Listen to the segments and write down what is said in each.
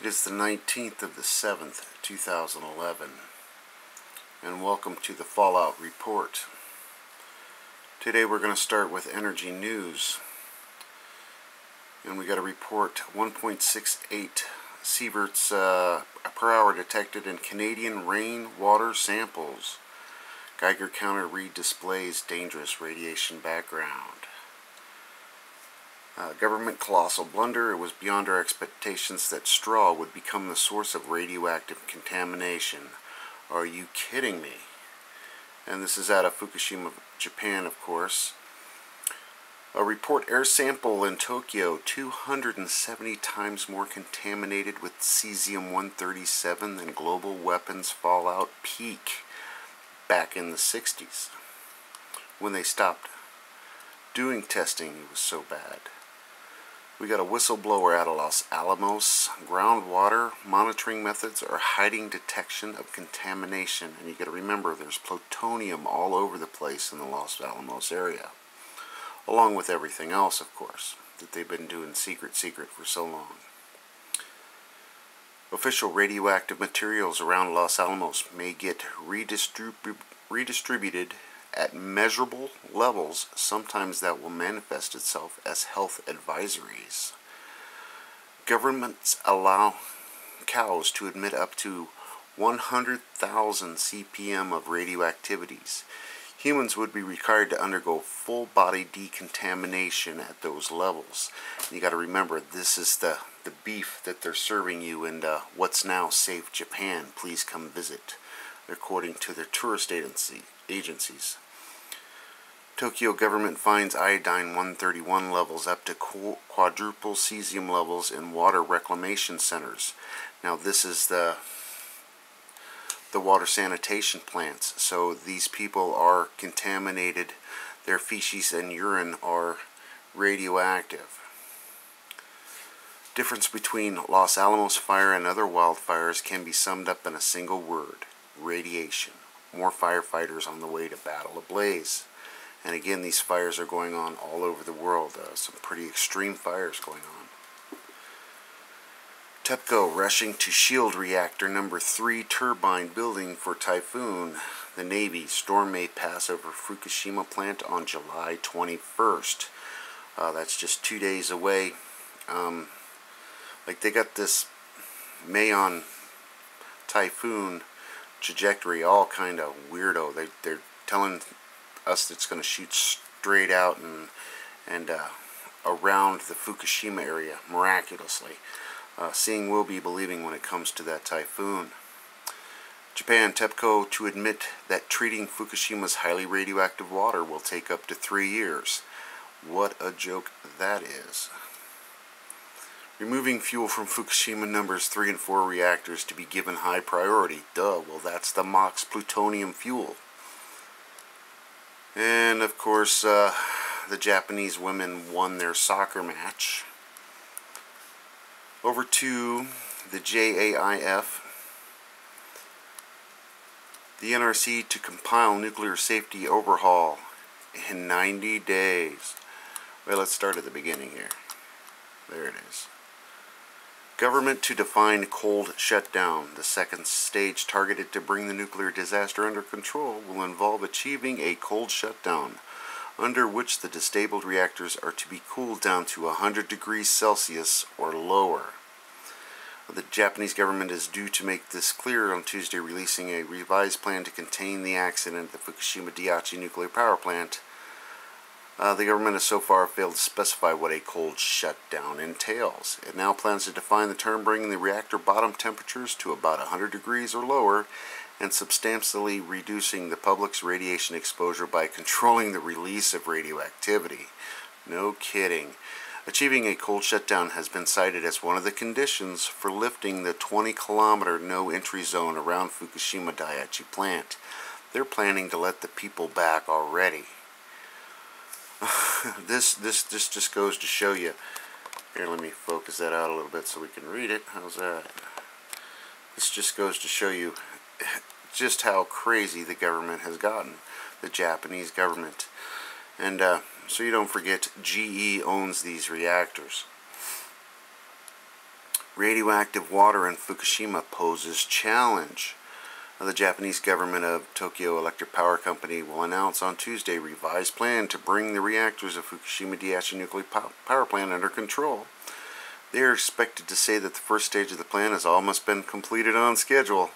It is the 19th of the 7th, 2011, and welcome to the Fallout Report. Today we're going to start with energy news, and we got a report 1.68 sieverts uh, per hour detected in Canadian rainwater samples. Geiger counter read displays dangerous radiation background. Uh, government colossal blunder. It was beyond our expectations that straw would become the source of radioactive contamination. Are you kidding me? And this is out of Fukushima, Japan, of course. A report air sample in Tokyo 270 times more contaminated with cesium 137 than global weapons fallout peak back in the 60s when they stopped doing testing it was so bad. We got a whistleblower out of Los Alamos. Groundwater monitoring methods are hiding detection of contamination. And you got to remember there's plutonium all over the place in the Los Alamos area. Along with everything else, of course, that they've been doing secret, secret for so long. Official radioactive materials around Los Alamos may get redistribu redistributed at measurable levels, sometimes that will manifest itself as health advisories. Governments allow cows to emit up to 100,000 CPM of radioactivities. Humans would be required to undergo full body decontamination at those levels. You got to remember, this is the, the beef that they're serving you in uh, what's now safe Japan. Please come visit, according to their tourist agency, agencies. Tokyo government finds iodine 131 levels up to quadruple cesium levels in water reclamation centers. Now this is the the water sanitation plants. So these people are contaminated. Their feces and urine are radioactive. Difference between Los Alamos fire and other wildfires can be summed up in a single word, radiation. More firefighters on the way to battle a blaze. And again, these fires are going on all over the world. Uh, some pretty extreme fires going on. TEPCO rushing to shield reactor number 3 turbine building for typhoon. The Navy storm may pass over Fukushima plant on July 21st. Uh, that's just two days away. Um, like they got this Maon typhoon trajectory all kind of weirdo. They, they're telling us it's going to shoot straight out and and uh, around the Fukushima area miraculously. Uh, seeing will be believing when it comes to that typhoon. Japan TEPCO to admit that treating Fukushima's highly radioactive water will take up to three years. What a joke that is. Removing fuel from Fukushima numbers 3 and 4 reactors to be given high priority. Duh, well that's the MOX plutonium fuel. And of course, uh, the Japanese women won their soccer match. Over to the JAIF. The NRC to compile nuclear safety overhaul in 90 days. Well, let's start at the beginning here. There it is. Government to define cold shutdown. The second stage targeted to bring the nuclear disaster under control will involve achieving a cold shutdown, under which the disabled reactors are to be cooled down to 100 degrees Celsius or lower. The Japanese government is due to make this clear on Tuesday, releasing a revised plan to contain the accident at the Fukushima Daiichi nuclear power plant uh, the government has so far failed to specify what a cold shutdown entails. It now plans to define the term bringing the reactor bottom temperatures to about 100 degrees or lower and substantially reducing the public's radiation exposure by controlling the release of radioactivity. No kidding. Achieving a cold shutdown has been cited as one of the conditions for lifting the 20 kilometer no entry zone around Fukushima Daiichi plant. They're planning to let the people back already. this this this just goes to show you. Here, let me focus that out a little bit so we can read it. How's that? This just goes to show you just how crazy the government has gotten, the Japanese government. And uh, so you don't forget, GE owns these reactors. Radioactive water in Fukushima poses challenge. The Japanese government of Tokyo Electric Power Company will announce on Tuesday revised plan to bring the reactors of Fukushima Daiichi nuclear power plant under control. They are expected to say that the first stage of the plan has almost been completed on schedule,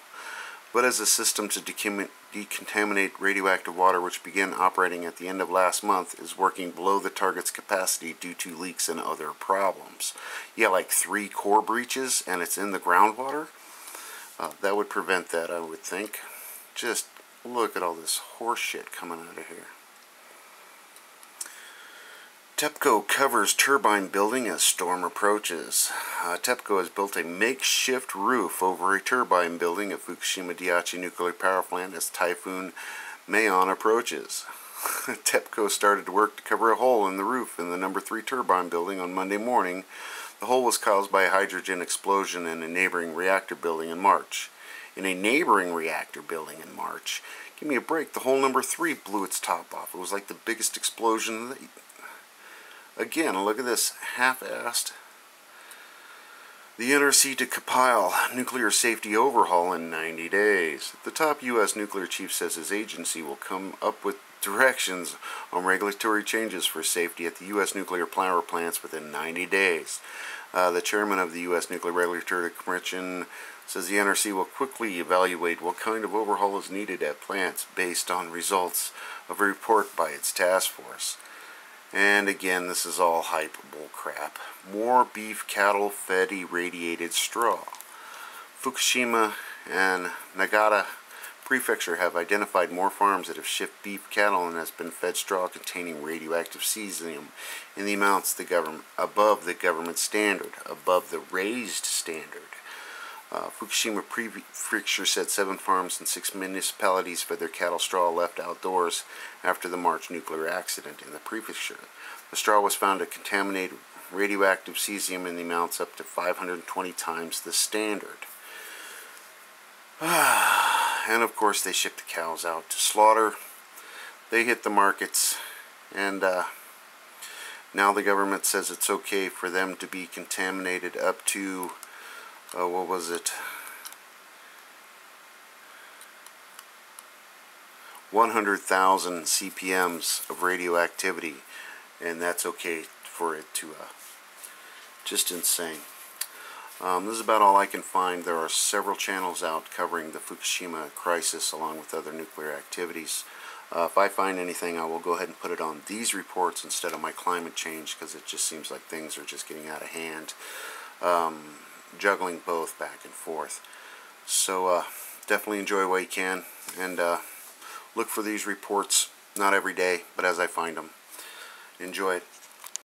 but as a system to decontaminate radioactive water which began operating at the end of last month is working below the target's capacity due to leaks and other problems. Yeah, like three core breaches and it's in the groundwater? Uh, that would prevent that, I would think. Just look at all this horse shit coming out of here. TEPCO covers turbine building as storm approaches. Uh, TEPCO has built a makeshift roof over a turbine building at Fukushima Daiichi nuclear power plant as Typhoon Maon approaches. TEPCO started work to cover a hole in the roof in the number 3 turbine building on Monday morning the hole was caused by a hydrogen explosion in a neighboring reactor building in March. In a neighboring reactor building in March, give me a break, the hole number three blew its top off. It was like the biggest explosion. Again, look at this half-assed. The NRC to compile nuclear safety overhaul in 90 days. The top U.S. nuclear chief says his agency will come up with directions on regulatory changes for safety at the U.S. nuclear power plants within 90 days. Uh, the chairman of the U.S. Nuclear Regulatory Commission says the NRC will quickly evaluate what kind of overhaul is needed at plants based on results of a report by its task force. And again, this is all hype bull crap. More beef cattle fed irradiated straw. Fukushima and Niigata Prefecture have identified more farms that have shipped beef cattle and has been fed straw containing radioactive cesium in the amounts the government above the government standard, above the raised standard. Uh, Fukushima Prefecture said seven farms and six municipalities fed their cattle straw left outdoors after the March nuclear accident in the prefecture. The straw was found to contaminate radioactive cesium in the amounts up to 520 times the standard. and of course they ship the cows out to slaughter. They hit the markets and uh, now the government says it's okay for them to be contaminated up to, uh, what was it, 100,000 CPMs of radioactivity and that's okay for it to, uh, just insane. Um, this is about all I can find. There are several channels out covering the Fukushima crisis along with other nuclear activities. Uh, if I find anything, I will go ahead and put it on these reports instead of my climate change because it just seems like things are just getting out of hand. Um, juggling both back and forth. So uh, definitely enjoy what you can and uh, look for these reports, not every day, but as I find them. Enjoy it.